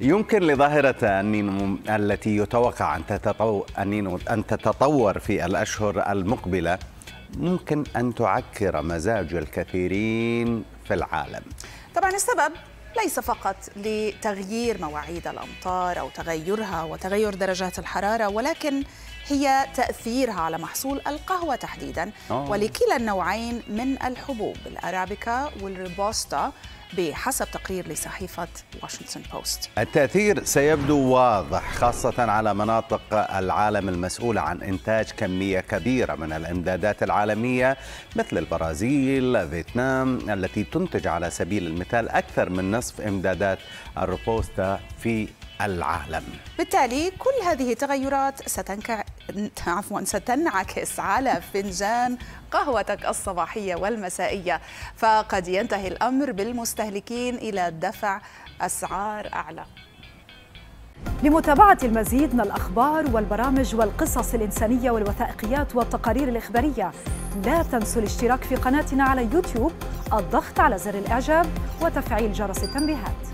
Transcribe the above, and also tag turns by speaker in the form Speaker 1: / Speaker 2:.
Speaker 1: يمكن لظاهرة النينو التي يتوقع أن تتطور, أن تتطور في الأشهر المقبلة ممكن أن تعكر مزاج الكثيرين في العالم
Speaker 2: طبعا السبب ليس فقط لتغيير مواعيد الأمطار أو تغيرها وتغير درجات الحرارة ولكن هي تأثيرها على محصول القهوة تحديدا أوه. ولكلا النوعين من الحبوب الأرابيكا والريبوستا بحسب تقرير لصحيفة واشنطن بوست
Speaker 1: التأثير سيبدو واضح خاصة على مناطق العالم المسؤولة عن إنتاج كمية كبيرة من الإمدادات العالمية مثل البرازيل، فيتنام التي تنتج على سبيل المثال أكثر من نصف إمدادات الروبوستا في العالم.
Speaker 2: بالتالي كل هذه التغيرات ستنكع... عفوا ستنعكس على فنجان قهوتك الصباحية والمسائية. فقد ينتهي الأمر بالمستهلكين إلى دفع أسعار أعلى.
Speaker 3: لمتابعة المزيد من الأخبار والبرامج والقصص الإنسانية والوثائقيات والتقارير الإخبارية لا تنسوا الاشتراك في قناتنا على يوتيوب الضغط على زر الإعجاب وتفعيل جرس التنبيهات.